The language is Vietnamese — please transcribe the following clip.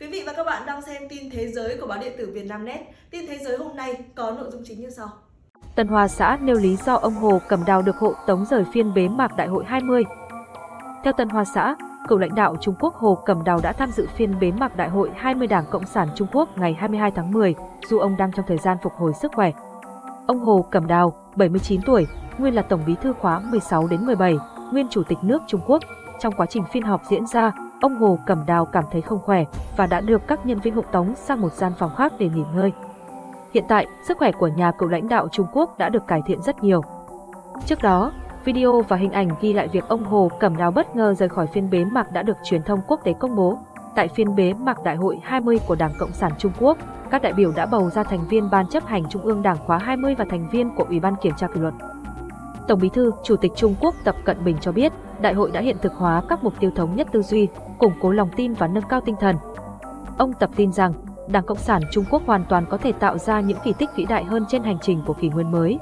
Quý vị và các bạn đang xem tin thế giới của báo điện tử Việt Nam Net. Tin thế giới hôm nay có nội dung chính như sau. Tân Hoa xã nêu lý do ông Hồ cầm đào được hộ tống rời phiên bế mạc đại hội 20. Theo Tân Hoa xã, cựu lãnh đạo Trung Quốc Hồ Cẩm Đào đã tham dự phiên bế mạc đại hội 20 Đảng Cộng sản Trung Quốc ngày 22 tháng 10, dù ông đang trong thời gian phục hồi sức khỏe. Ông Hồ Cẩm Đào, 79 tuổi, nguyên là Tổng bí thư khóa 16 đến 17, nguyên Chủ tịch nước Trung Quốc. Trong quá trình phiên họp diễn ra, ông Hồ Cẩm Đào cảm thấy không khỏe và đã được các nhân viên hộ tống sang một gian phòng khác để nghỉ ngơi. Hiện tại, sức khỏe của nhà cựu lãnh đạo Trung Quốc đã được cải thiện rất nhiều. Trước đó, video và hình ảnh ghi lại việc ông Hồ Cẩm Đào bất ngờ rời khỏi phiên bế mạc đã được truyền thông quốc tế công bố. Tại phiên bế mạc Đại hội 20 của Đảng Cộng sản Trung Quốc, các đại biểu đã bầu ra thành viên Ban chấp hành Trung ương Đảng khóa 20 và thành viên của Ủy ban Kiểm tra kỷ luật. Tổng Bí thư, Chủ tịch Trung Quốc Tập Cận Bình cho biết, đại hội đã hiện thực hóa các mục tiêu thống nhất tư duy, củng cố lòng tin và nâng cao tinh thần. Ông Tập tin rằng, Đảng Cộng sản Trung Quốc hoàn toàn có thể tạo ra những kỳ tích vĩ đại hơn trên hành trình của kỷ nguyên mới.